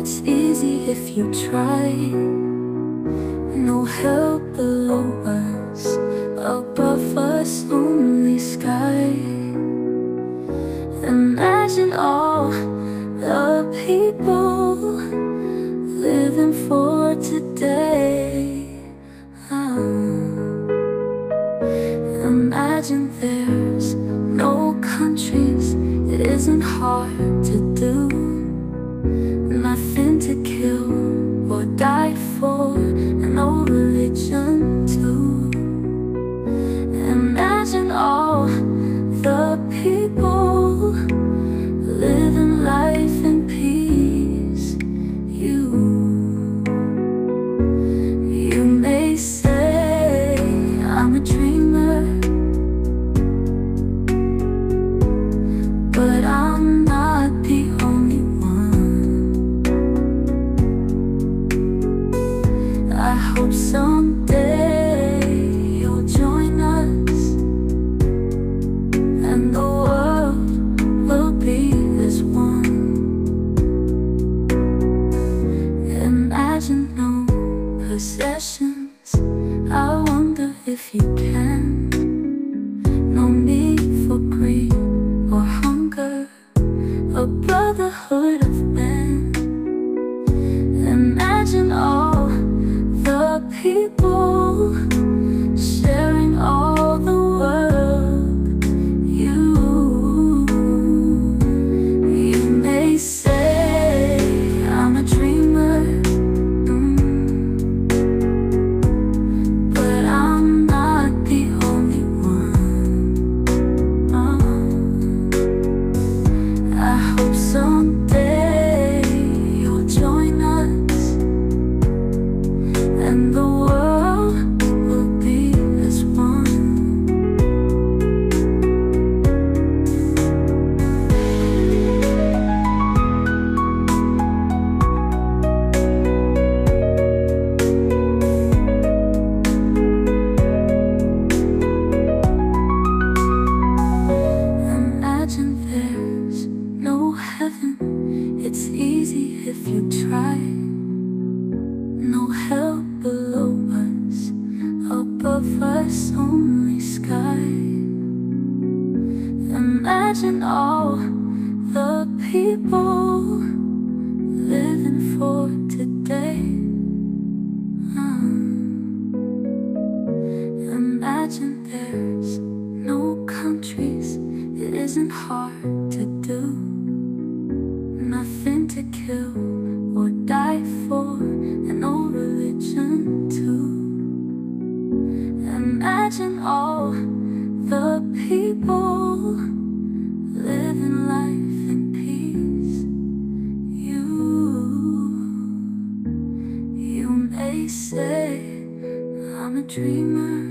It's easy if you try. No help below us, above us only sky. Imagine all the people living for today. Ah. Imagine there's no countries, it isn't hard if you can. No need for greed or hunger, a brotherhood of men. Imagine all the people if you try. No hell below us, above us only sky. Imagine all the people living for today. Hmm. Imagine there's no countries, it isn't hard to do. Nothing to kill or die for, and no religion too. Imagine all the people living life in peace. You, you may say I'm a dreamer.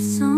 So